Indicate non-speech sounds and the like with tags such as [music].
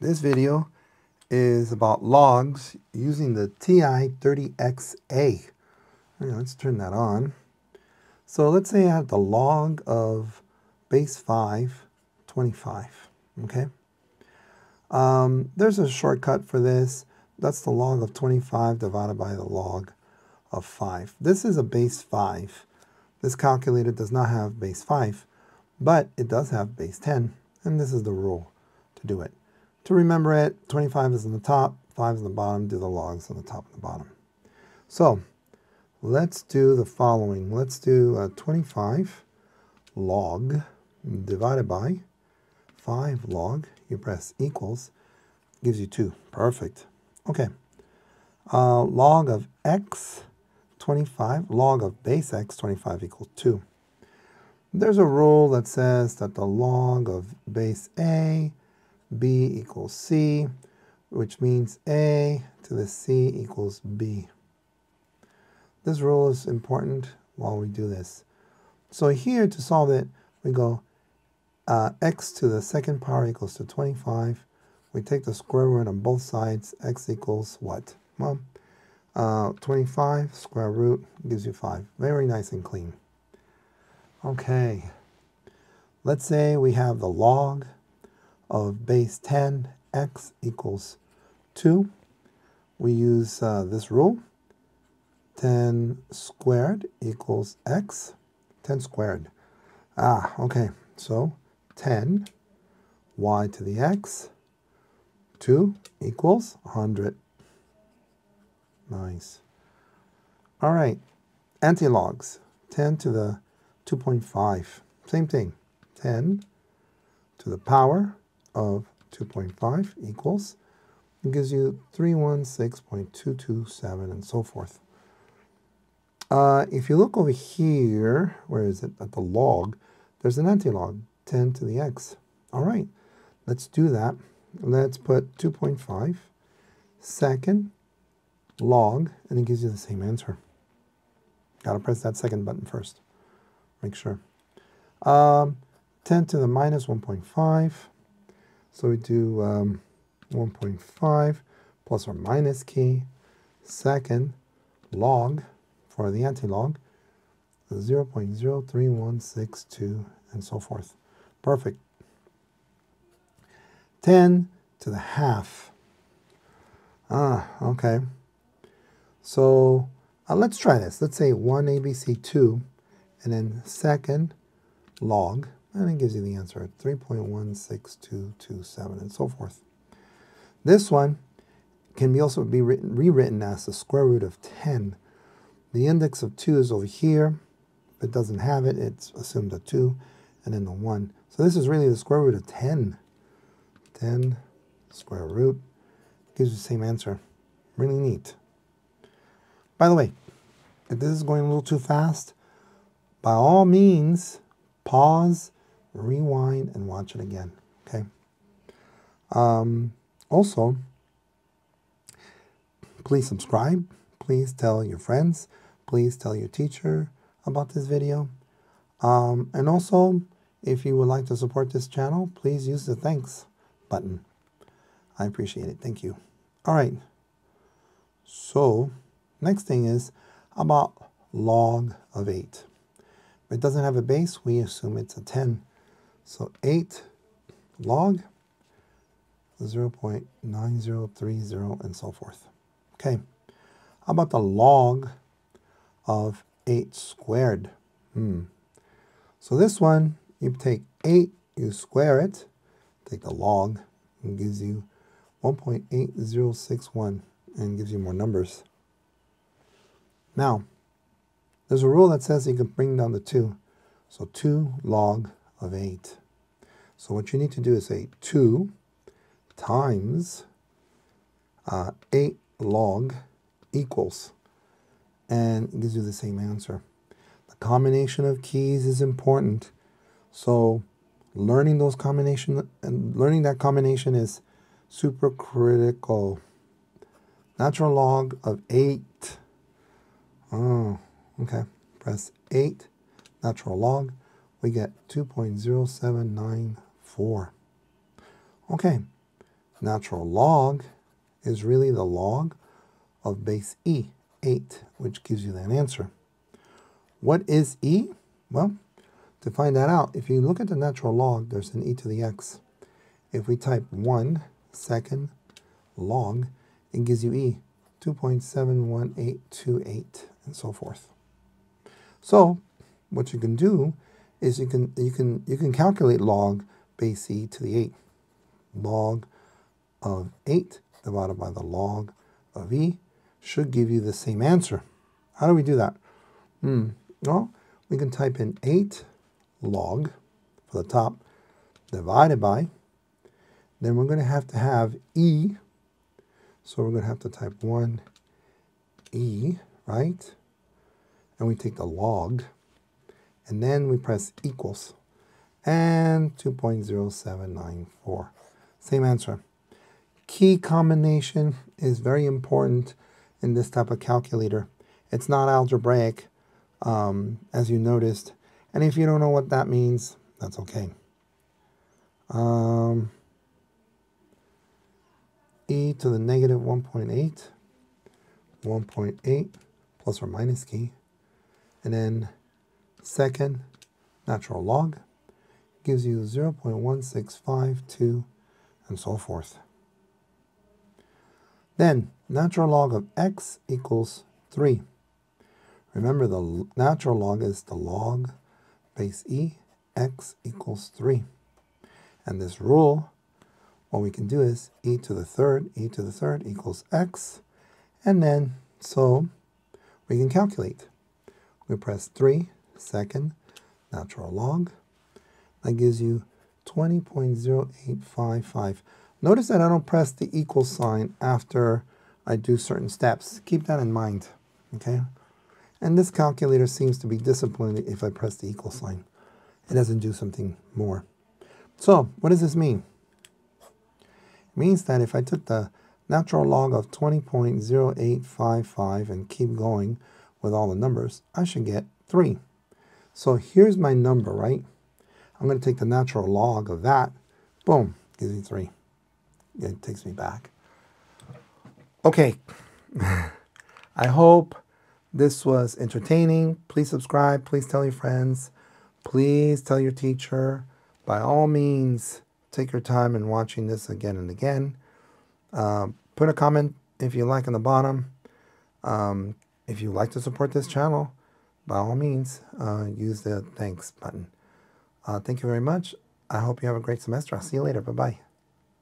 This video is about logs using the TI-30XA. Right, let's turn that on. So let's say I have the log of base 5, 25, okay? Um, there's a shortcut for this. That's the log of 25 divided by the log of 5. This is a base 5. This calculator does not have base 5, but it does have base 10, and this is the rule to do it. To remember it, 25 is in the top, 5 is on the bottom, do the logs on the top and the bottom. So let's do the following. Let's do uh, 25 log divided by 5 log. You press equals, gives you 2. Perfect. Okay. Uh, log of x 25, log of base x 25 equals 2. There's a rule that says that the log of base a, b equals c, which means a to the c equals b. This rule is important while we do this. So here to solve it, we go uh, x to the second power equals to 25. We take the square root on both sides. x equals what? Well, uh, 25 square root gives you 5. Very nice and clean. Okay. Let's say we have the log of base 10, x equals 2. We use uh, this rule. 10 squared equals x. 10 squared. Ah, okay. So 10 y to the x 2 equals 100. Nice. All right, antilogs, 10 to the 2.5. Same thing, 10 to the power of 2.5 equals, it gives you 316.227 and so forth. Uh, if you look over here, where is it, at the log, there's an antilog, 10 to the x. All right, let's do that. Let's put 2.5 second log, and it gives you the same answer. Got to press that second button first. Make sure. Um, 10 to the minus 1.5. So we do um, 1.5 plus or minus key, second log for the antilog, 0.03162, and so forth. Perfect. 10 to the half. Ah, okay. So uh, let's try this. Let's say 1 ABC2 and then second log, and it gives you the answer, 3.16227 and so forth. This one can be also be written, rewritten as the square root of 10. The index of 2 is over here. If it doesn't have it, it's assumed a 2 and then the 1. So this is really the square root of 10. 10 square root gives you the same answer. Really neat. By the way, if this is going a little too fast, by all means, pause, rewind, and watch it again. Okay. Um, also, please subscribe. Please tell your friends. Please tell your teacher about this video. Um, and also, if you would like to support this channel, please use the thanks button. I appreciate it. Thank you. All right. So, Next thing is about log of 8. If it doesn't have a base, we assume it's a 10. So 8 log 0 0.9030 and so forth. Okay, how about the log of 8 squared? Hmm. So this one, you take 8, you square it, take the log, and gives you 1.8061 and gives you more numbers. Now, there's a rule that says you can bring down the 2. So 2 log of 8. So what you need to do is say 2 times uh, 8 log equals, and it gives you the same answer. The combination of keys is important. So learning those combination and learning that combination is super critical. Natural log of 8 Oh, okay. Press 8, natural log. We get 2.0794. Okay, natural log is really the log of base e, 8, which gives you that answer. What is e? Well, to find that out, if you look at the natural log, there's an e to the x. If we type 1 second log, it gives you e, 2.71828, and so forth. So, what you can do is you can you can you can calculate log base e to the 8. Log of 8 divided by the log of e should give you the same answer. How do we do that? Hmm. Well, we can type in 8 log for the top divided by, then we're going to have to have e, so we're going to have to type 1 e, right? And we take the log, and then we press equals, and 2.0794. Same answer. Key combination is very important in this type of calculator. It's not algebraic, um, as you noticed. And if you don't know what that means, that's okay. Um, e to the negative 1.8, 1.8 plus or minus key, and then second natural log gives you 0.1652 and so forth. Then natural log of x equals 3. Remember the natural log is the log base e, x equals 3. And this rule, what we can do is e to the third, e to the third equals x. And then, so we can calculate. We press 3, second, natural log. That gives you 20.0855. Notice that I don't press the equal sign after I do certain steps. Keep that in mind, okay? And this calculator seems to be disciplined if I press the equal sign. It doesn't do something more. So, what does this mean? It means that if I took the natural log of 20.0855 and keep going with all the numbers, I should get 3. So here's my number, right? I'm going to take the natural log of that. Boom, gives me 3 it takes me back. Okay, [laughs] I hope this was entertaining. Please subscribe. Please tell your friends. Please tell your teacher. By all means, take your time in watching this again and again. Uh, put a comment if you like on the bottom. Um, if you like to support this channel, by all means, uh, use the thanks button. Uh, thank you very much. I hope you have a great semester. I'll see you later. Bye-bye.